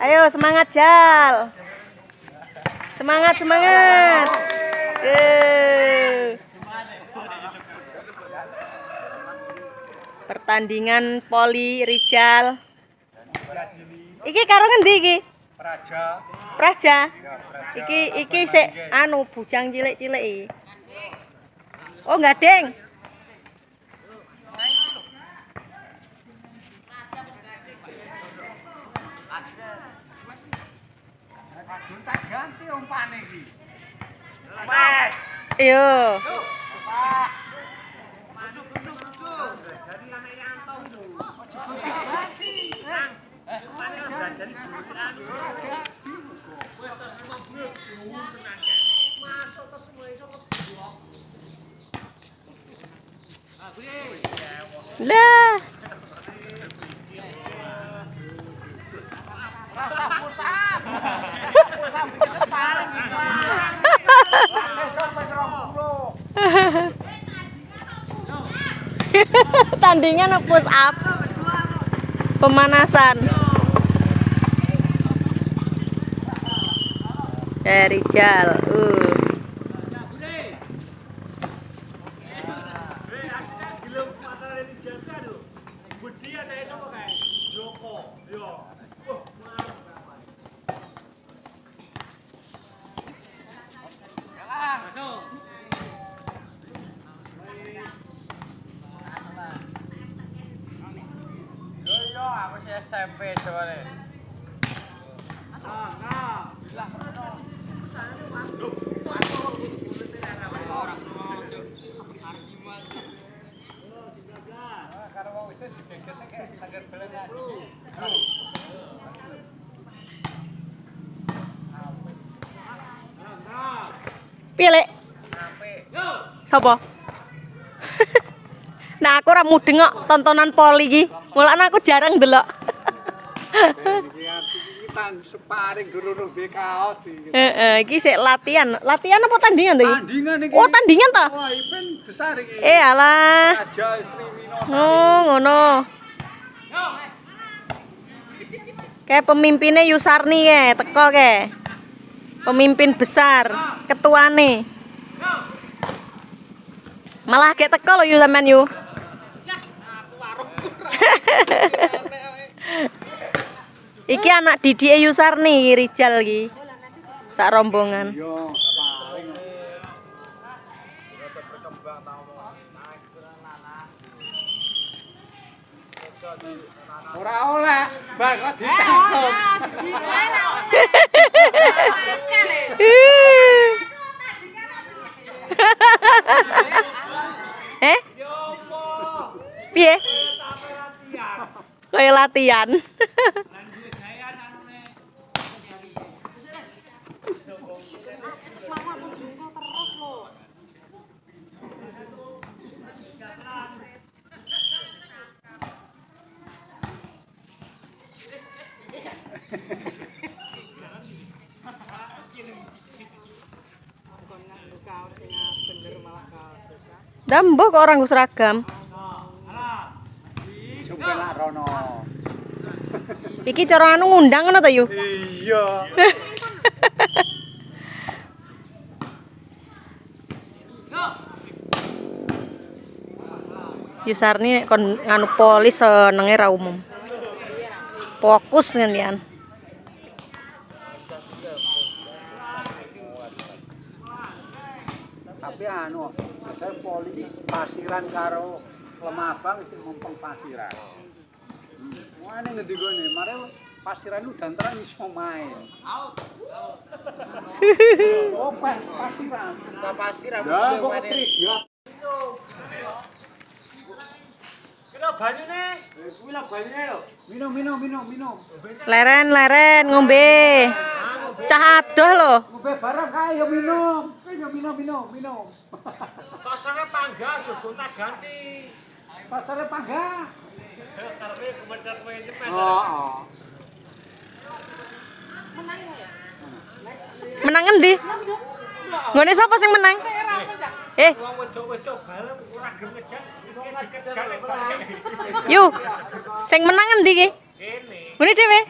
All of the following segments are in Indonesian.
Ayo semangat Jal. Semangat semangat. Yeay. Pertandingan poli Rijal. Iki karo ngendi iki? Praja Praja. Iki iki sik anu bujang cilik-cilik iki. Oh, gadeng. Tak ganti umpane iki Ayo. Lah. Rasa pusat pusat paling 20 Tandingan push up. Pemanasan. Eh, Rijal. Uh. yo yo aku sih SMP Karena mau itu Pilih. Sapa? Nah, aku ora mudeng kok tontonan poli iki. Mulane aku jarang delok. Kita separing guru nubi kaos iki. Heeh, iki sik latihan. Latihan apa tandingan to iki? Tandingan iki. Oh, tandingan toh? Wah, event besar iki. Eh, alah. Raja. Oh, ngono. Kayak pemimpinnya Yusarni ya, teko ke. Pemimpin besar, ketuane. Malah kayak teko lo yu sampean yu. Iki anak Didi Yusarni Rijal iki. Sak rombongan. Ora oleh, Bang, kok ditangkep. eh? Piye? Kayak latihan. Dambo kok orang gue seragam. Iki cara anu ngundang ngono ta yu? Iya. Yusarni kon nganu polis senenge ra umum. Fokus ngene Tapi anu, dasar poli pasiran karo lemabang sing mumpung pasiran. Wah, ini ngendi gone, mare pasiran udan terang iso main. Oh, pasiran. Sa pasiran. Ya, kok kuwi lah banyune lho. Minum, minum, minum, minum. Leren leren ngombe. Cah adoh lho. Ngombe bareng kae yo minum. Kae yo minum, minum, minum. Pasarnya pangga, jogo tak ganti. Pasare pangga. Karena kemencar main cepet. Oh, oh. Menang endi? Nggone sapa sing menang? Eh, Wong wedok-wedok bareng ora gelem ngejar, iki dikejar lek balik. yu. Sing menang endi ki? Kene. Ngene dhewe.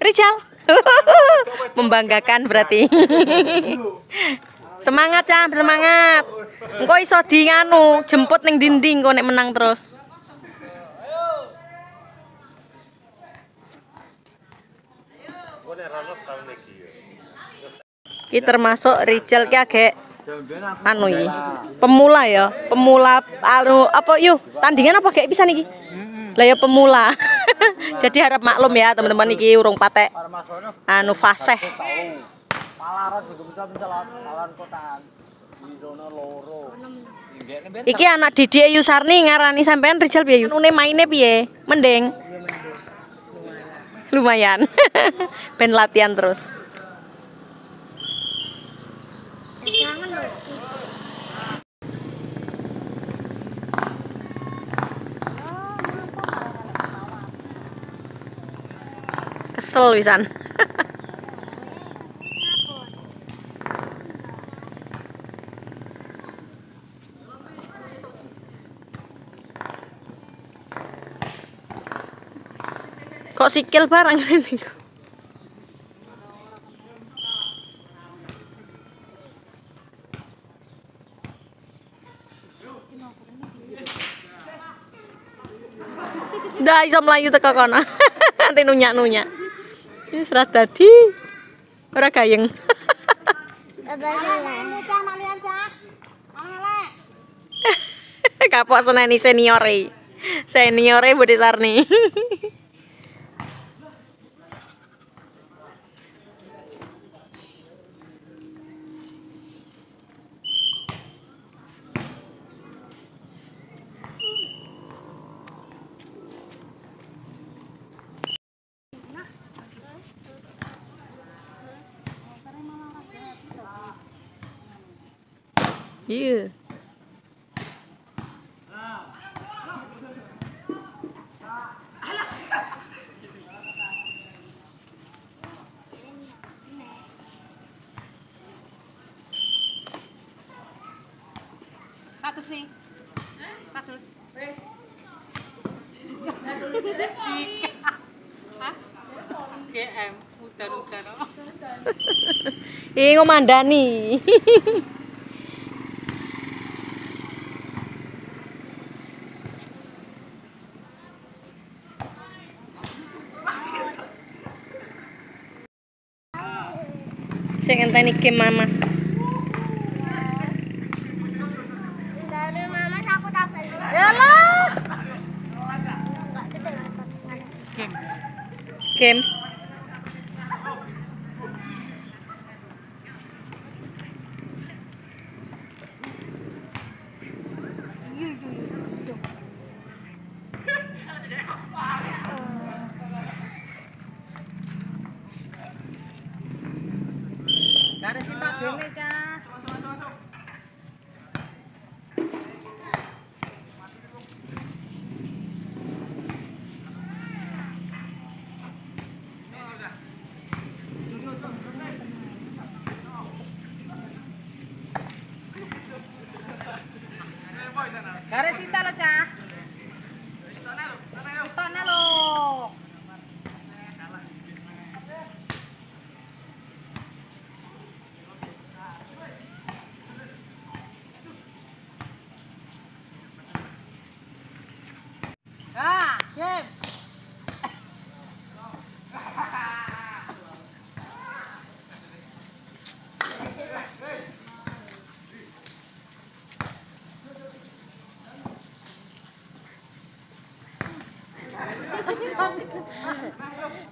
Rijal. Membanggakan berarti. semangat, Cam, semangat. Engko iso di nganu, jemput ning dinding kok nek menang terus. Gue nek rono tahun iki ya. Ki termasuk Rijal ki agek anu iki. Pemula ya, pemula anu apa yuk, tandingan apa kayak bisa niki? Lah ya pemula. Jadi harap maklum ya teman-teman iki urung patek anu fasih. Iki anak Didi Ayu Sarni ngarani sampean Rijal piye? Nune maine piye? Mending. Lumayan. ben latihan terus. Kesel wisan. Kok sikil barang ini? Dah iso mlayu teko kono. Nanti nunyak-nunyak. Wis ra dadi. Ora gayeng. Kapok seneni seniore. Seniore Budi Sarni. Iya. Satu nih. Satu. Hah? GM udan-udan. Ih ngomandani. Sing ngenteni game Mamas. Dari mama aku tak perlu. Yalah. Game. Dari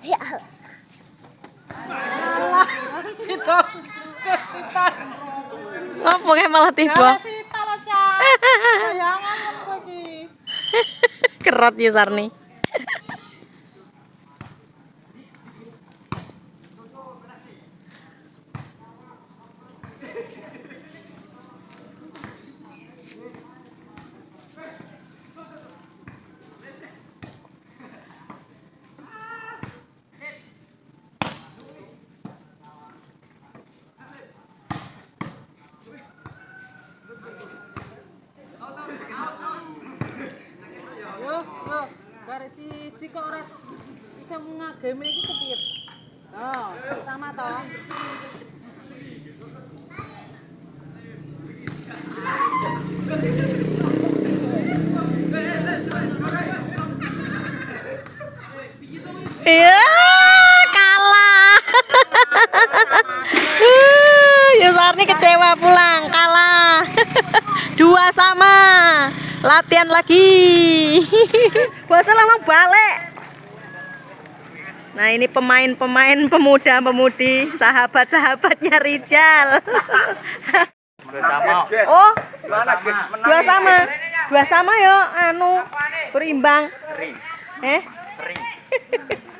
Ya. Sita. Sita. Apa kayak malah tiba? Sita lo, Cah. Bayangan apa iki? Kerot ya Sarni. dadi kok ora iso ngageme iki kepiye? Oh, sama to. Thank you. Lagi. Bosan langsung balik. Nah, ini pemain-pemain pemuda-pemudi, sahabat-sahabatnya Rijal. Oh, dua sama. Dua sama yo anu berimbang. Eh?